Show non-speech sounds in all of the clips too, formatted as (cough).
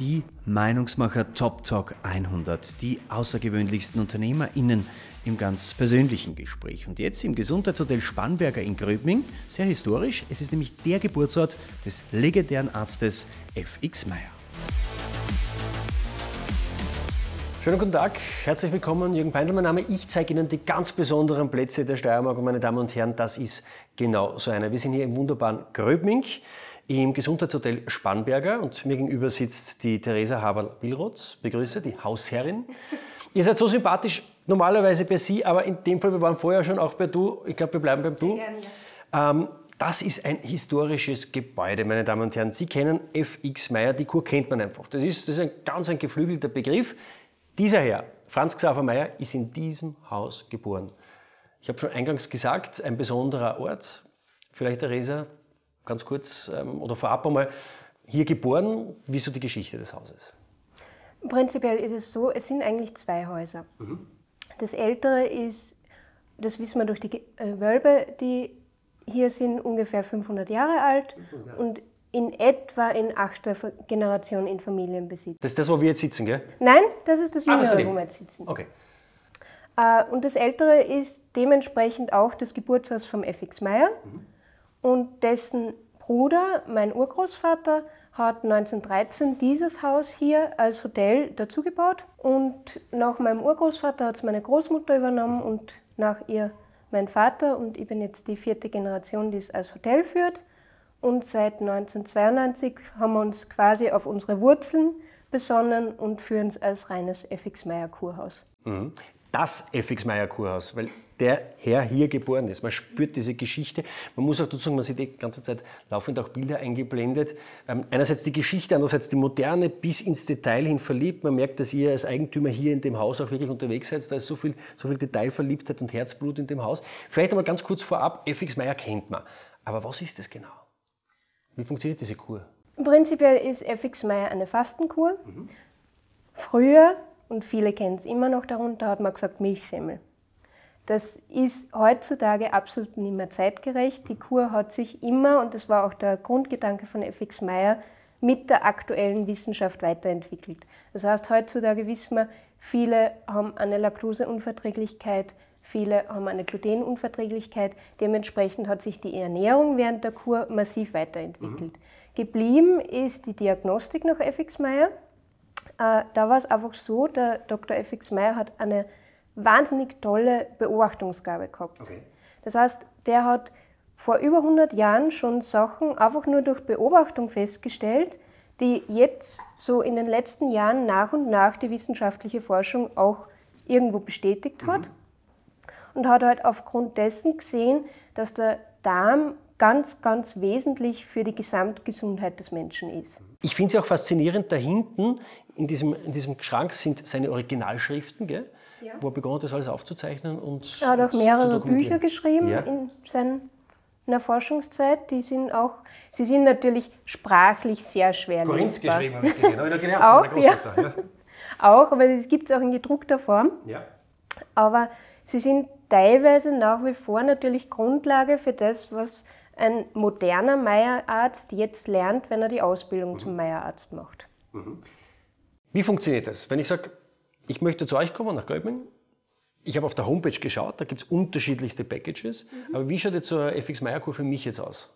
Die Meinungsmacher Top Talk 100, die außergewöhnlichsten UnternehmerInnen im ganz persönlichen Gespräch. Und jetzt im Gesundheitshotel Spannberger in Gröbming, sehr historisch, es ist nämlich der Geburtsort des legendären Arztes F.X. Meyer. Schönen guten Tag, herzlich willkommen, Jürgen Peindl, mein Name. Ich zeige Ihnen die ganz besonderen Plätze der Steiermark und meine Damen und Herren, das ist genau so einer. Wir sind hier im wunderbaren Gröbming im Gesundheitshotel Spannberger und mir gegenüber sitzt die Theresa Haberl-Willroth. Begrüße, die Hausherrin. Ihr seid so sympathisch, normalerweise bei Sie, aber in dem Fall, wir waren vorher schon auch bei Du. Ich glaube, wir bleiben beim Du. Ähm, das ist ein historisches Gebäude, meine Damen und Herren. Sie kennen FX Meyer, die Kur kennt man einfach. Das ist, das ist ein ganz ein geflügelter Begriff. Dieser Herr, Franz Xaver Meyer, ist in diesem Haus geboren. Ich habe schon eingangs gesagt, ein besonderer Ort. Vielleicht, Theresa, ganz kurz ähm, oder vorab einmal, hier geboren. Wie ist so die Geschichte des Hauses? Prinzipiell ist es so, es sind eigentlich zwei Häuser. Mhm. Das ältere ist, das wissen wir durch die äh, Wölbe, die hier sind ungefähr 500 Jahre alt 500 Jahre. und in etwa in achter Generation in Familienbesitz. Das ist das, wo wir jetzt sitzen, gell? Nein, das ist das Jüngere, ah, wo wir jetzt sitzen. Okay. Äh, und das Ältere ist dementsprechend auch das Geburtshaus vom FX Meyer. Mhm. Und dessen Bruder, mein Urgroßvater, hat 1913 dieses Haus hier als Hotel dazugebaut. Und nach meinem Urgroßvater hat es meine Großmutter übernommen und nach ihr mein Vater. Und ich bin jetzt die vierte Generation, die es als Hotel führt. Und seit 1992 haben wir uns quasi auf unsere Wurzeln besonnen und führen es als reines FX Meyer Kurhaus. Das FX Meyer Kurhaus, weil der Herr hier geboren ist. Man spürt diese Geschichte. Man muss auch dazu sagen, man sieht die ganze Zeit laufend auch Bilder eingeblendet. Ähm, einerseits die Geschichte, andererseits die Moderne bis ins Detail hin verliebt. Man merkt, dass ihr als Eigentümer hier in dem Haus auch wirklich unterwegs seid. Da ist so viel, so viel Detailverliebtheit und Herzblut in dem Haus. Vielleicht einmal ganz kurz vorab, FX Meyer kennt man. Aber was ist das genau? Wie funktioniert diese Kur? Prinzipiell ist FX Meyer eine Fastenkur. Mhm. Früher, und viele kennen es immer noch darunter, hat man gesagt Milchsemmel. Das ist heutzutage absolut nicht mehr zeitgerecht. Die Kur hat sich immer, und das war auch der Grundgedanke von FX Meyer, mit der aktuellen Wissenschaft weiterentwickelt. Das heißt, heutzutage wissen wir, viele haben eine Laktoseunverträglichkeit, viele haben eine Glutenunverträglichkeit. Dementsprechend hat sich die Ernährung während der Kur massiv weiterentwickelt. Mhm. Geblieben ist die Diagnostik nach FX Meyer. Äh, da war es einfach so, der Dr. FX Meyer hat eine wahnsinnig tolle Beobachtungsgabe gehabt. Okay. Das heißt, der hat vor über 100 Jahren schon Sachen einfach nur durch Beobachtung festgestellt, die jetzt so in den letzten Jahren nach und nach die wissenschaftliche Forschung auch irgendwo bestätigt hat. Mhm. Und hat halt aufgrund dessen gesehen, dass der Darm ganz, ganz wesentlich für die Gesamtgesundheit des Menschen ist. Ich finde es auch faszinierend, da hinten in diesem, in diesem Schrank sind seine Originalschriften, gell? ja. wo er begonnen hat, das alles aufzuzeichnen. Und er hat auch mehrere Bücher geschrieben ja. in seiner Forschungszeit. Die sind auch, sie sind natürlich sprachlich sehr schwer Korinth geschrieben, habe ich gesehen. Habe ich noch gelernt auch, von ja. ja. (laughs) Auch, aber es gibt es auch in gedruckter Form. Ja. Aber sie sind teilweise nach wie vor natürlich Grundlage für das, was ein moderner Meierarzt jetzt lernt, wenn er die Ausbildung mhm. zum Meierarzt macht. Mhm. Wie funktioniert das? Wenn ich sage, ich möchte zu euch kommen nach Gölbing. Ich habe auf der Homepage geschaut, da gibt es unterschiedlichste Packages. Mhm. Aber wie schaut jetzt so eine FX Meyer-Kur für mich jetzt aus?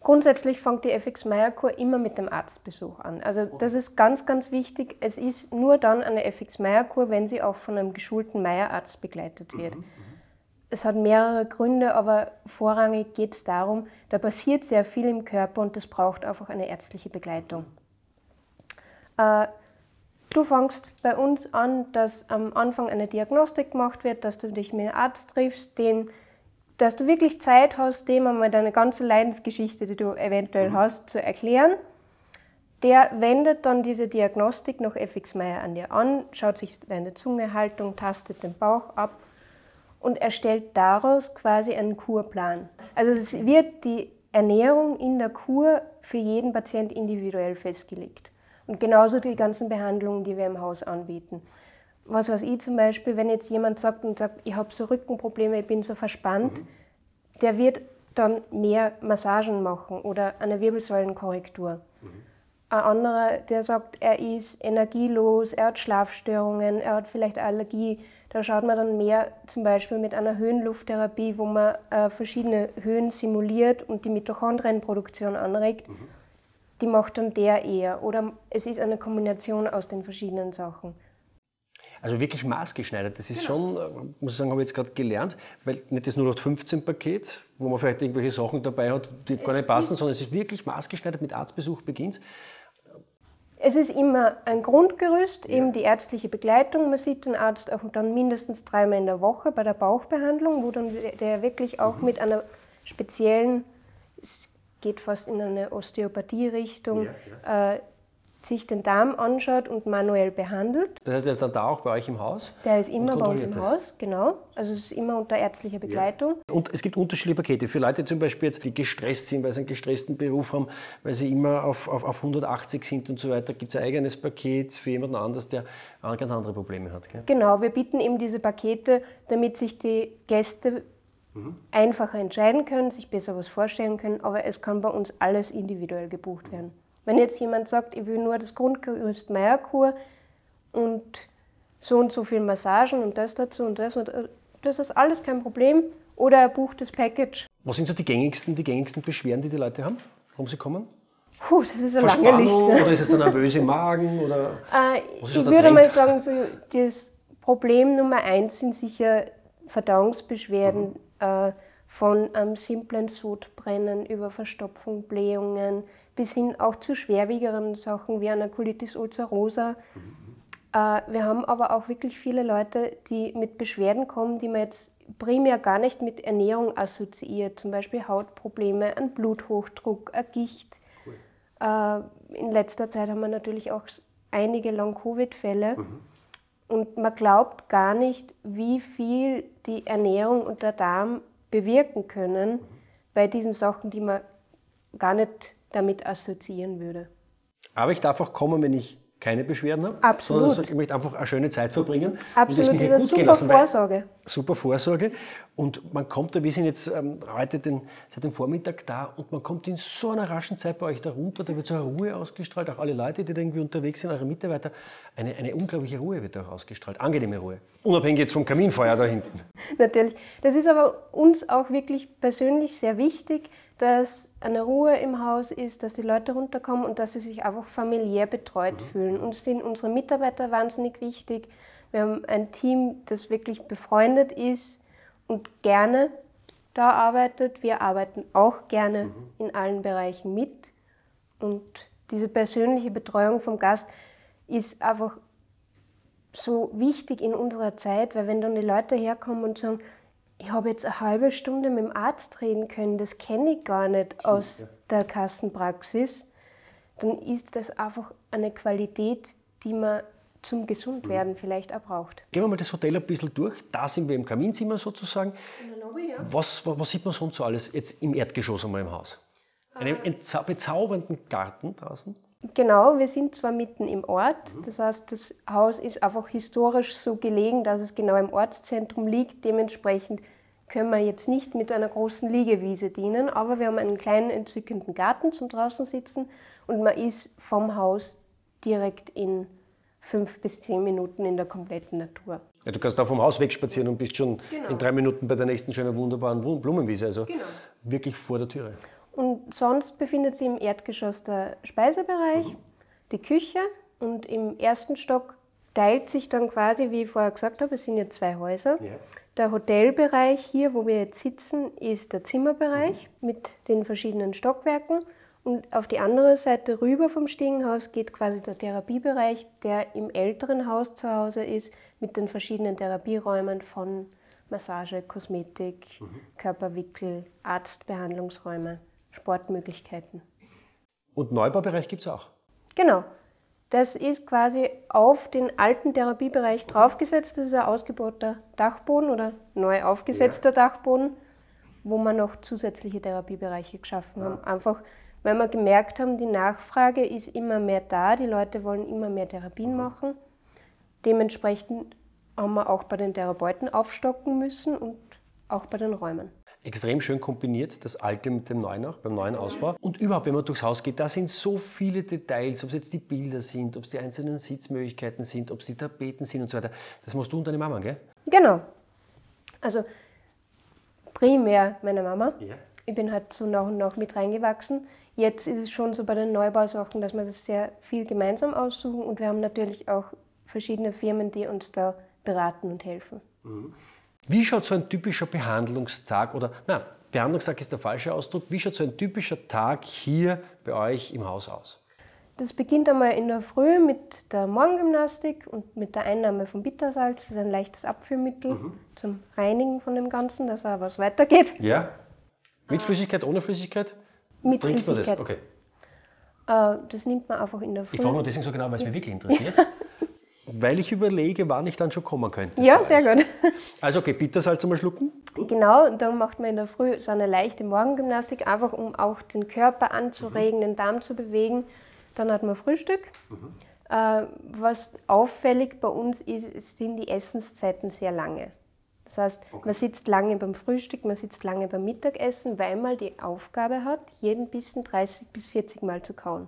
Grundsätzlich fängt die FX Meyer-Kur immer mit dem Arztbesuch an. Also das ist ganz, ganz wichtig. Es ist nur dann eine FX Meyer-Kur, wenn sie auch von einem geschulten Meierarzt begleitet wird. Mhm. Es hat mehrere Gründe, aber vorrangig geht es darum, da passiert sehr viel im Körper und das braucht einfach eine ärztliche Begleitung. Äh, Du fängst bei uns an, dass am Anfang eine Diagnostik gemacht wird, dass du dich mit einem Arzt triffst, den, dass du wirklich Zeit hast, dem einmal deine ganze Leidensgeschichte, die du eventuell mhm. hast, zu erklären. Der wendet dann diese Diagnostik nach FX Meyer an dir an, schaut sich deine Zungehaltung, tastet den Bauch ab und erstellt daraus quasi einen Kurplan. Also es wird die Ernährung in der Kur für jeden Patient individuell festgelegt. Und genauso die ganzen Behandlungen, die wir im Haus anbieten. Was weiß ich zum Beispiel, wenn jetzt jemand sagt und sagt, ich habe so Rückenprobleme, ich bin so verspannt, mhm. der wird dann mehr Massagen machen oder eine Wirbelsäulenkorrektur. Mhm. ein anderer, der sagt, er ist energielos, er hat Schlafstörungen, er hat vielleicht Allergie. Da schaut man dann mehr zum Beispiel mit einer Höhenlufttherapie, wo man äh, verschiedene Höhen simuliert und die Mitochondrienproduktion anregt. Mhm. Die macht dann der eher. Oder es ist eine Kombination aus den verschiedenen Sachen. Also wirklich maßgeschneidert. Das ist genau. schon, äh, muss ich sagen, habe ich jetzt gerade gelernt, weil nicht das 0815-Paket, wo man vielleicht irgendwelche Sachen dabei hat, die es gar nicht passen, sondern es ist wirklich maßgeschneidert, mit Arztbesuch beginnt. Es ist immer ein Grundgerüst, ja. eben die ärztliche Begleitung. Man sieht den Arzt auch dann mindestens dreimal in der Woche bei der Bauchbehandlung, wo dann der wirklich auch mhm. mit einer speziellen, es geht fast in eine Osteopathie-Richtung, ja, ja. Äh, sich den Darm anschaut und manuell behandelt. Das heißt, er ist dann da auch bei euch im Haus? Der ist immer bei uns im das. Haus, genau. Also es ist immer unter ärztlicher Begleitung. Ja. Und es gibt unterschiedliche Pakete. Für Leute zum Beispiel jetzt, die gestresst sind, weil sie einen gestressten Beruf haben, weil sie immer auf, auf, auf 180 sind und so weiter, gibt es ein eigenes Paket für jemanden anders, der ganz andere Probleme hat. Gell? Genau, wir bieten eben diese Pakete, damit sich die Gäste mhm. einfacher entscheiden können, sich besser was vorstellen können, aber es kann bei uns alles individuell gebucht werden. Wenn jetzt jemand sagt, ich will nur das Grundgerüst Meierkur und so und so viel Massagen und das dazu und das und das ist alles kein Problem. Oder er bucht das Package. Was sind so die gängigsten, die gängigsten Beschwerden, die die Leute haben, warum sie kommen? Puh, das ist eine lange Liste. Oder ist es der nervöse Magen? Oder (laughs) äh, ich würde Trend? mal sagen, so, das Problem Nummer eins sind sicher Verdauungsbeschwerden mhm. äh, von einem simplen Sodbrennen über Verstopfung, Blähungen, bis hin auch zu schwerwiegeren Sachen wie einer Colitis ulcerosa. Mhm. Äh, wir haben aber auch wirklich viele Leute, die mit Beschwerden kommen, die man jetzt primär gar nicht mit Ernährung assoziiert, zum Beispiel Hautprobleme, ein Bluthochdruck, ein Gicht. Cool. Äh, in letzter Zeit haben wir natürlich auch einige Long-Covid-Fälle. Mhm. Und man glaubt gar nicht, wie viel die Ernährung und der Darm bewirken können mhm. bei diesen Sachen, die man gar nicht damit assoziieren würde. Aber ich darf auch kommen, wenn ich keine Beschwerden habe. Absolut. Sondern ich möchte einfach eine schöne Zeit verbringen. Absolut, und das ist super lassen, Vorsorge. Super Vorsorge. Und man kommt da, wir sind jetzt ähm, heute den, seit dem Vormittag da und man kommt in so einer raschen Zeit bei euch da runter, da wird so eine Ruhe ausgestrahlt, auch alle Leute, die da irgendwie unterwegs sind, eure Mitarbeiter, eine, eine unglaubliche Ruhe wird da auch ausgestrahlt, angenehme Ruhe. Unabhängig jetzt vom Kaminfeuer da hinten. Natürlich. Das ist aber uns auch wirklich persönlich sehr wichtig, dass eine Ruhe im Haus ist, dass die Leute runterkommen und dass sie sich einfach familiär betreut mhm. fühlen. Uns sind unsere Mitarbeiter wahnsinnig wichtig. Wir haben ein Team, das wirklich befreundet ist und gerne da arbeitet. Wir arbeiten auch gerne mhm. in allen Bereichen mit. Und diese persönliche Betreuung vom Gast ist einfach so wichtig in unserer Zeit, weil wenn dann die Leute herkommen und sagen, ich habe jetzt eine halbe Stunde mit dem Arzt reden können, das kenne ich gar nicht aus der Kassenpraxis, dann ist das einfach eine Qualität, die man zum Gesundwerden mhm. vielleicht auch braucht. Gehen wir mal das Hotel ein bisschen durch. Da sind wir im Kaminzimmer sozusagen. In der Lobby, ja. Was, was, was sieht man sonst so alles jetzt im Erdgeschoss einmal im Haus? Einen ah. bezaubernden Garten draußen? Genau, wir sind zwar mitten im Ort, mhm. das heißt, das Haus ist einfach historisch so gelegen, dass es genau im Ortszentrum liegt. Dementsprechend können wir jetzt nicht mit einer großen Liegewiese dienen, aber wir haben einen kleinen entzückenden Garten zum draußen sitzen und man ist vom Haus direkt in fünf bis zehn Minuten in der kompletten Natur. Ja, du kannst auch vom Haus wegspazieren und bist schon genau. in drei Minuten bei der nächsten schönen, wunderbaren Blumenwiese. Also genau. wirklich vor der Türe. Und sonst befindet sich im Erdgeschoss der Speisebereich, mhm. die Küche und im ersten Stock teilt sich dann quasi, wie ich vorher gesagt habe, es sind ja zwei Häuser. Ja. Der Hotelbereich hier, wo wir jetzt sitzen, ist der Zimmerbereich mhm. mit den verschiedenen Stockwerken. Und auf die andere Seite rüber vom Stiegenhaus geht quasi der Therapiebereich, der im älteren Haus zu Hause ist, mit den verschiedenen Therapieräumen von Massage, Kosmetik, mhm. Körperwickel, Arztbehandlungsräume. Sportmöglichkeiten. Und Neubaubereich gibt es auch? Genau. Das ist quasi auf den alten Therapiebereich draufgesetzt. Das ist ein ausgebauter Dachboden oder neu aufgesetzter ja. Dachboden, wo wir noch zusätzliche Therapiebereiche geschaffen ja. haben. Einfach, weil wir gemerkt haben, die Nachfrage ist immer mehr da, die Leute wollen immer mehr Therapien mhm. machen. Dementsprechend haben wir auch bei den Therapeuten aufstocken müssen und auch bei den Räumen. extrem schön kombiniert, das alte mit dem neuen auch, beim neuen Ausbau. Und überhaupt, wenn man durchs Haus geht, da sind so viele Details, ob es jetzt die Bilder sind, ob es die einzelnen Sitzmöglichkeiten sind, ob es die Tapeten sind und so weiter. Das musst du und deine Mama, gell? Genau. Also primär meine Mama. Ja. Ich bin halt so nach und nach mit reingewachsen. Jetzt ist es schon so bei den Neubausachen, dass wir das sehr viel gemeinsam aussuchen und wir haben natürlich auch verschiedene Firmen, die uns da beraten und helfen. Wie schaut so ein typischer Behandlungstag oder, na, Behandlungstag ist der falsche Ausdruck, wie schaut so ein typischer Tag hier bei euch im Haus aus? Das beginnt einmal in der Früh mit der Morgengymnastik und mit der Einnahme von Bittersalz. Das ist ein leichtes Abführmittel zum Reinigen von dem Ganzen, dass auch was weitergeht. Ja? Mit Flüssigkeit, ohne Flüssigkeit? Mit Trinkt man das? Okay. Äh, das nimmt man einfach in der Früh. Ich frage nur deswegen so genau, weil es mich wirklich interessiert. (laughs) weil ich überlege, wann ich dann schon kommen könnte. ja, sehr euch. gut. Also okay, Bittersalz einmal schlucken. Genau, dann macht man in der Früh so eine leichte Morgengymnastik, einfach um auch den Körper anzuregen, den Darm zu bewegen. Dann hat man Frühstück. Äh, was auffällig bei uns ist, sind die Essenszeiten sehr lange. Das heißt, man sitzt lange beim Frühstück, man sitzt lange beim Mittagessen, weil man die Aufgabe hat, jeden Bissen 30 bis 40 Mal zu kauen.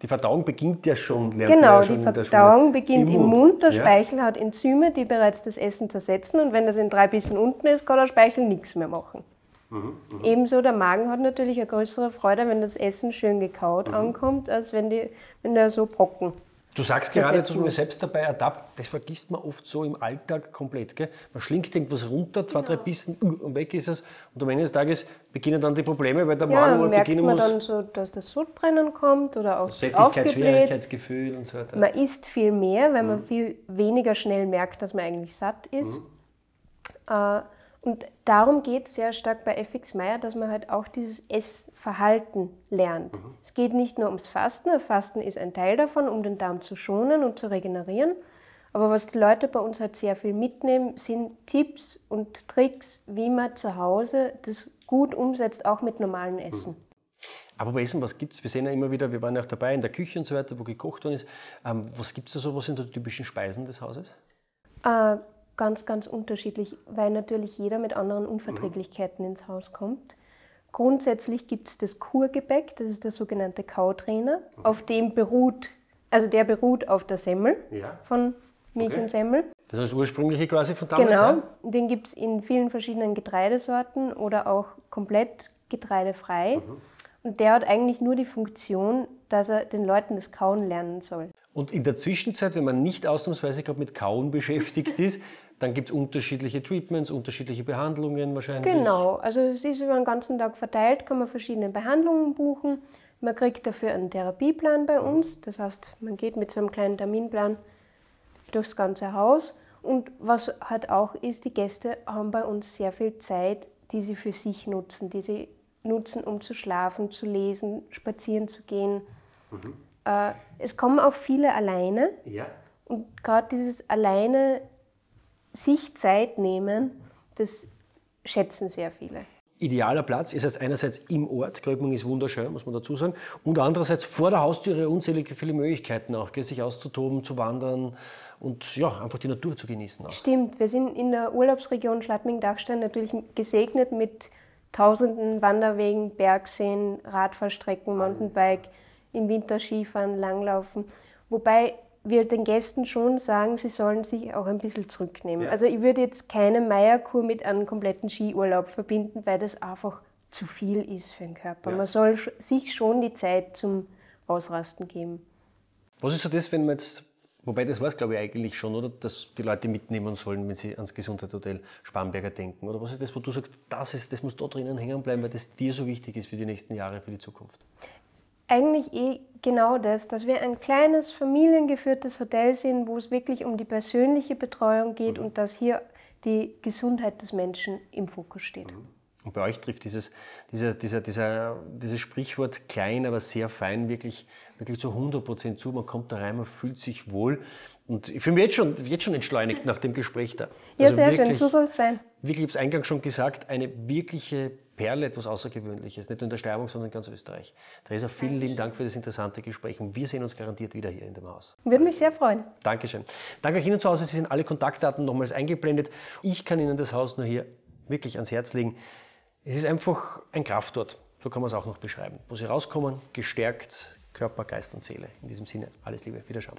Die Verdauung beginnt ja schon, lernt Genau, ja schon die Verdauung beginnt im Mund. Der Ja. Speichel hat Enzyme, die bereits das Essen zersetzen und wenn das in drei Bissen unten ist, kann der Speichel nichts mehr machen. Mhm, Ebenso der Magen hat natürlich eine größere Freude, wenn das Essen schön gekaut Mhm. ankommt, als wenn, die, wenn der so brocken. Du sagst gerade, man muss. selbst dabei ertappt, das vergisst man oft so im Alltag komplett. Gell? Man schlingt irgendwas runter, zwei, drei Genau. Bissen uh, und weg ist es. Und am Ende des Tages beginnen dann die Probleme, weil der Ja, Magen mal merkt beginnen man muss. dann so, dass das Sodbrennen kommt oder auch Sättigkeit, aufgebläht. Schwierigkeitsgefühl und so weiter. Man isst viel mehr, weil Mhm. man viel weniger schnell merkt, dass man eigentlich satt ist. Äh, und darum geht es sehr stark bei FX Meyer, dass man halt auch dieses Essverhalten lernt. Mhm. Es geht nicht nur ums Fasten, Fasten ist ein Teil davon, um den Darm zu schonen und zu regenerieren. Aber was die Leute bei uns halt sehr viel mitnehmen, sind Tipps und Tricks, wie man zu Hause das gut umsetzt, auch mit normalem Essen. Aber bei Essen, was gibt es? Wir sehen ja immer wieder, wir waren ja auch dabei in der Küche und so weiter, wo gekocht worden ist. Ähm, was gibt es da so? Was sind da die typischen Speisen des Hauses? Äh, ganz, ganz unterschiedlich, weil natürlich jeder mit anderen Unverträglichkeiten ins Haus kommt. Grundsätzlich gibt es das Kurgebäck, das ist der sogenannte Kautrainer, auf dem beruht, also der beruht auf der Semmel Ja. von Milch Okay. und Semmel. Das ist das ursprüngliche quasi von damals. genau, Ja? den gibt es in vielen verschiedenen Getreidesorten oder auch komplett getreidefrei. Mhm. Und der hat eigentlich nur die Funktion, dass er den Leuten das Kauen lernen soll. Und in der Zwischenzeit, wenn man nicht ausnahmsweise gerade mit Kauen (laughs) beschäftigt ist, dann gibt es unterschiedliche Treatments, unterschiedliche Behandlungen wahrscheinlich. Genau, also es ist über den ganzen Tag verteilt, kann man verschiedene Behandlungen buchen. Man kriegt dafür einen Therapieplan bei uns, das heißt, man geht mit so einem kleinen Terminplan durchs ganze Haus. Und was halt auch ist, die Gäste haben bei uns sehr viel Zeit, die sie für sich nutzen, die sie nutzen, um zu schlafen, zu lesen, spazieren zu gehen. Äh, es kommen auch viele alleine Ja. und gerade dieses alleine sich Zeit nehmen, das schätzen sehr viele. Idealer Platz. Ihr seid einerseits im Ort, Gröbming ist wunderschön, muss man dazu sagen, und andererseits vor der Haustüre unzählige viele Möglichkeiten auch, gell, sich auszutoben, zu wandern und ja, einfach die Natur zu genießen auch. Stimmt, wir sind in der Urlaubsregion Schladming-Dachstein natürlich gesegnet mit tausenden Wanderwegen, Bergseen, Radfahrstrecken, Mountainbike, im Winter Skifahren, Langlaufen. Wobei wir den Gästen schon sagen, sie sollen sich auch ein bisschen zurücknehmen. Ja. Also ich würde jetzt keine Meierkur mit einem kompletten Skiurlaub verbinden, weil das einfach zu viel ist für den Körper. Ja. Man soll sich schon die Zeit zum Ausrasten geben. Was ist so das, wenn man jetzt, wobei das war es glaube ich eigentlich schon, oder? Dass die Leute mitnehmen sollen, wenn sie ans Gesundheitshotel Spanberger denken. Oder was ist das, wo du sagst, das, ist, das muss da drinnen hängen bleiben, weil das dir so wichtig ist für die nächsten Jahre, für die Zukunft? Eigentlich eh genau das, dass wir ein kleines familiengeführtes Hotel sind, wo es wirklich um die persönliche Betreuung geht und dass hier die Gesundheit des Menschen im Fokus steht. Und bei euch trifft dieses, dieser, dieser, dieser, dieses Sprichwort klein, aber sehr fein wirklich, wirklich zu 100 Prozent zu. Man kommt da rein, man fühlt sich wohl. Und ich fühle mich jetzt schon, jetzt schon entschleunigt nach dem Gespräch da. Ja, Also sehr schön, wirklich- so soll es sein. Wirklich, ich habe es eingangs schon gesagt, eine wirkliche Perle, etwas Außergewöhnliches, nicht nur in der Steiermark, sondern in ganz Österreich. Theresa, vielen lieben Dank für das interessante Gespräch und wir sehen uns garantiert wieder hier in dem Haus. Würde mich sehr freuen. Dankeschön. Danke euch Ihnen zu Hause, Sie sind alle Kontaktdaten nochmals eingeblendet. Ich kann Ihnen das Haus nur hier wirklich ans Herz legen. Es ist einfach ein Kraftort, so kann man es auch noch beschreiben, wo Sie rauskommen, gestärkt, Körper, Geist und Seele. In diesem Sinne, alles Liebe, Wiederschauen.